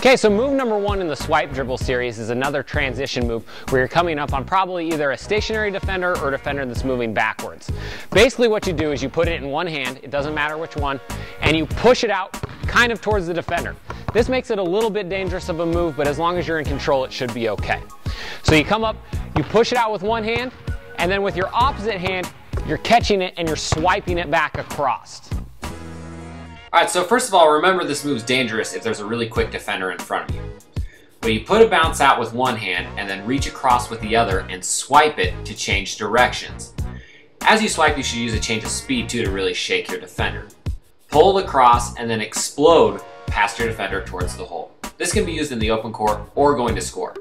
Okay, so move number one in the swipe dribble series is another transition move where you're coming up on probably either a stationary defender or a defender that's moving backwards. Basically what you do is you put it in one hand, it doesn't matter which one, and you push it out kind of towards the defender. This makes it a little bit dangerous of a move, but as long as you're in control, it should be okay. So you come up, you push it out with one hand, and then with your opposite hand, you're catching it and you're swiping it back across. Alright, so first of all, remember this move's dangerous if there's a really quick defender in front of you. But you put a bounce out with one hand and then reach across with the other and swipe it to change directions. As you swipe, you should use a change of speed too to really shake your defender. Pull the cross and then explode past your defender towards the hole. This can be used in the open court or going to score.